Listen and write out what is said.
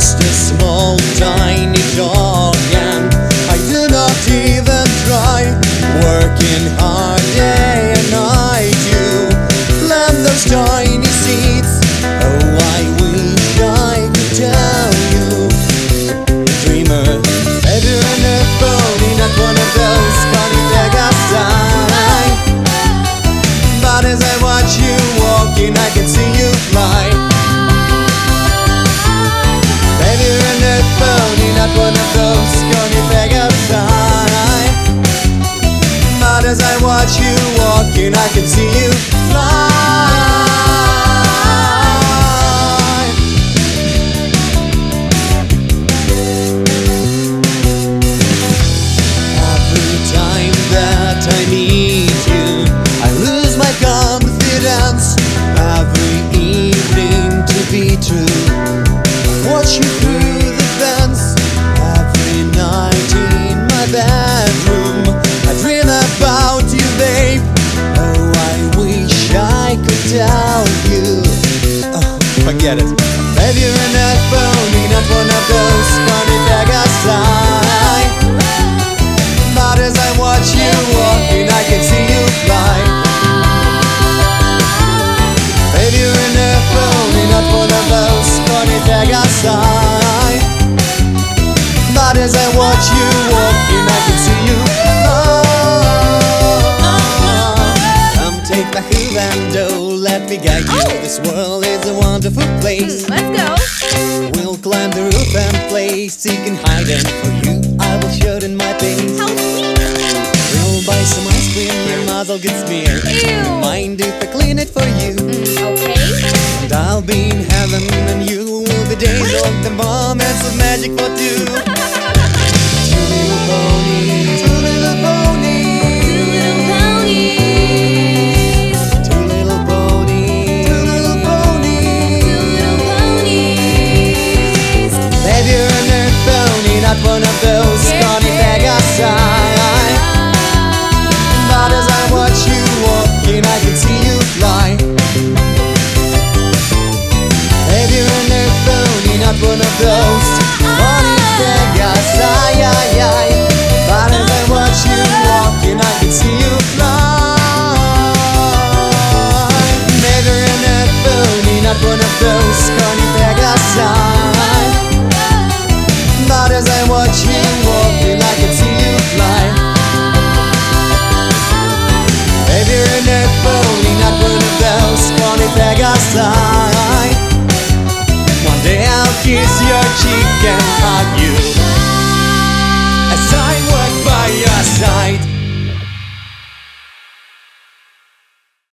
just a small tiny dog and I do not even try working can see you fly. Every time that I meet Forget it. Baby, you're an earth pony, not one of those funny Pegasi. But as I watch you walking, I can see you fly. Baby, you're an earth pony, not one of those funny Pegasi. But as I watch you walking, I can see you fly. Come take my hand, oh, me guide you. Oh! This world is a wonderful place. Hmm, let's go. We'll climb the roof and play seek and hide and for you I will shorten my pace How sweet. We'll buy some ice cream, your muzzle gets smeared Ew. Mind if I clean it for you? Hmm, okay. And I'll be in heaven and you will be days of the moments of magic for two Two little one of those Pegasi But as I watch you I can see you fly. You're an not one of those